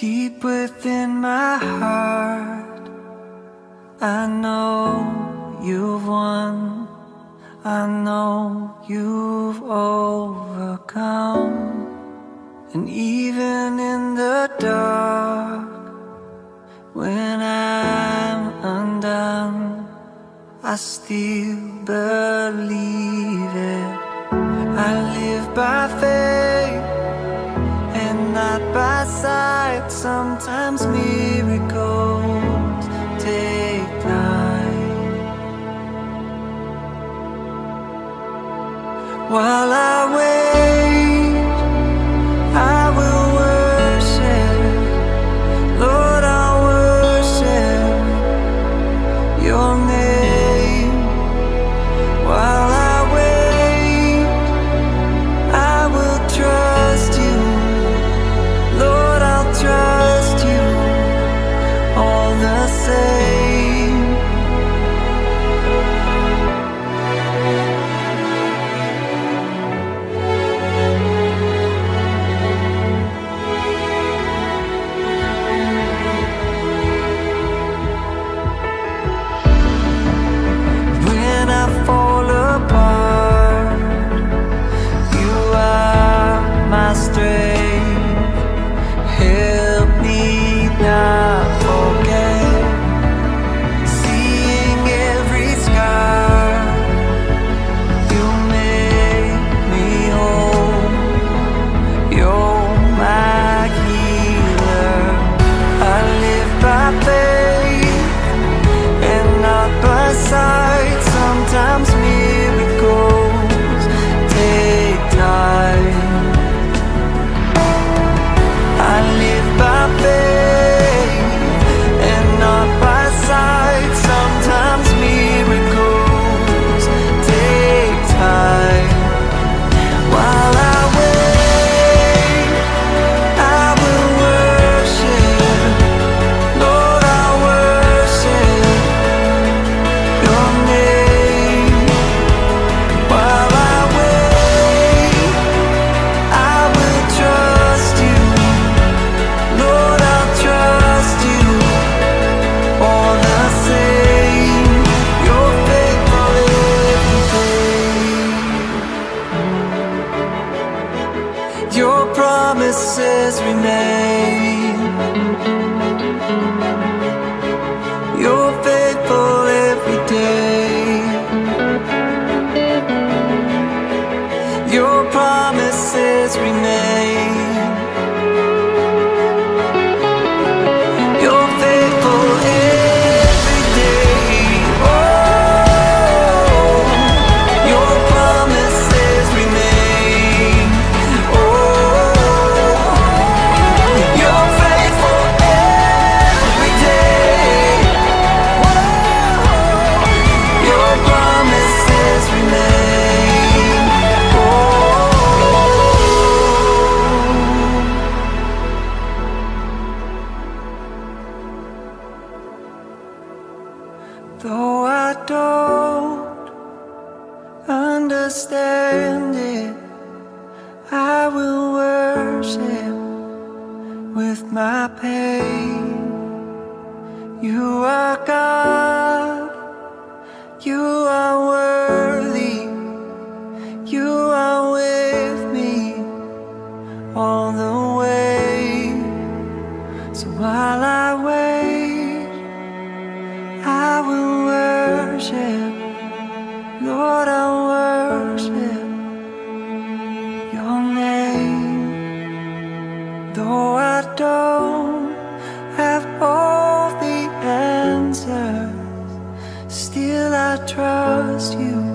Deep within my heart, I know you've won. I know you've overcome. And even in the dark, when I'm undone, I still believe it. I live by faith Sometimes miracles take time. While I wait, I will worship. Lord, I'll worship your name. Promises remain. Though I don't understand it, I will worship with my pain. You are God, you are worthy, you are with me all the way. So while I wait, I will worship, Lord, I worship your name. Though I don't have all the answers, still I trust you